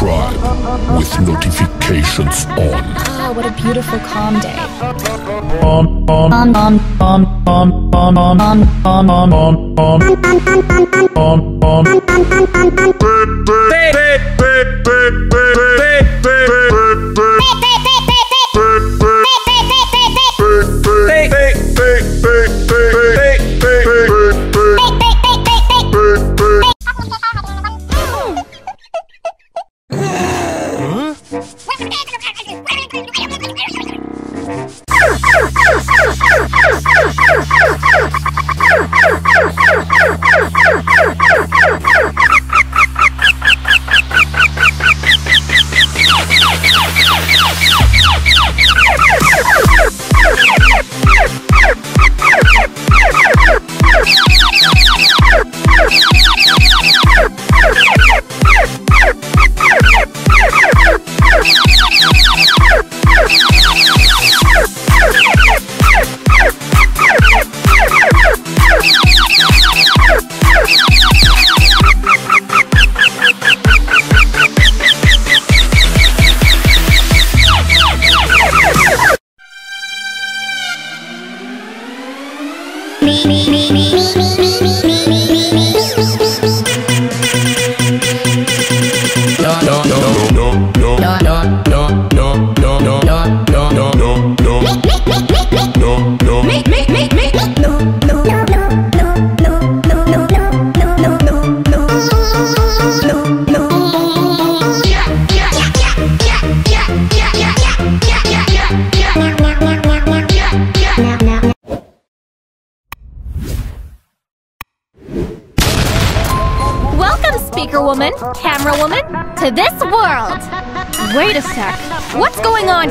subscribe with notifications on. Ah, what a beautiful calm day. Welcome, speaker woman, camera woman, to this world. Wait a sec. What's going on?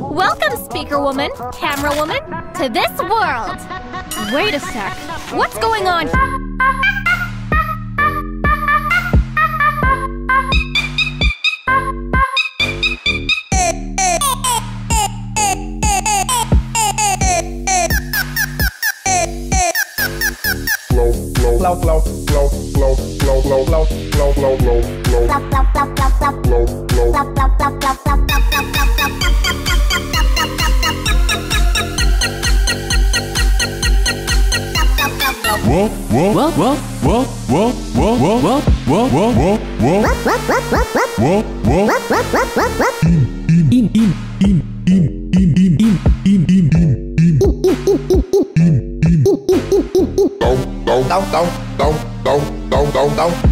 Welcome, speaker woman, camera woman, to this world. Wait a sec. What's going on? Flow, flow, flow, flow, flow, flow, flow, flow. Whoa, whoa, whoa, whoa, whoa, whoa, whoa, whoa, whoa, whoa, whoa, whoa, whoa, whoa. In, in.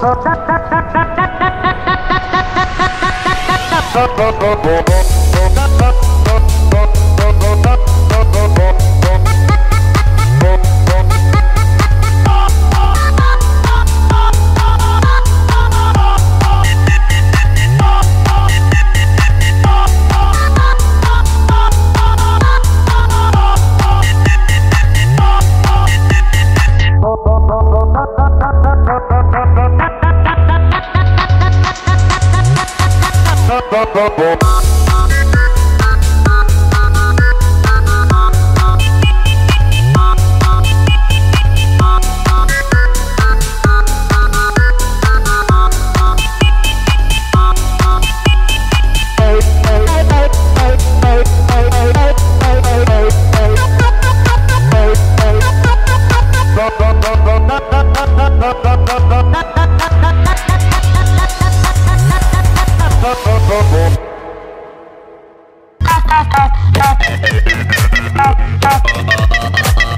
Bo bo bo bo bo bom, bom, bom.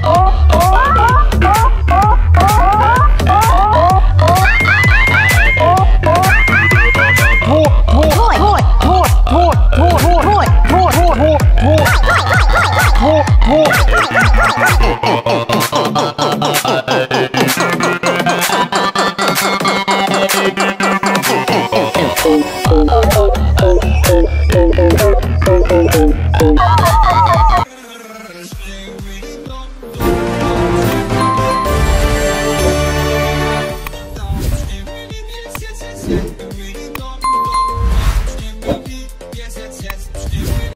Oh, oh, oh. oh, oh, oh.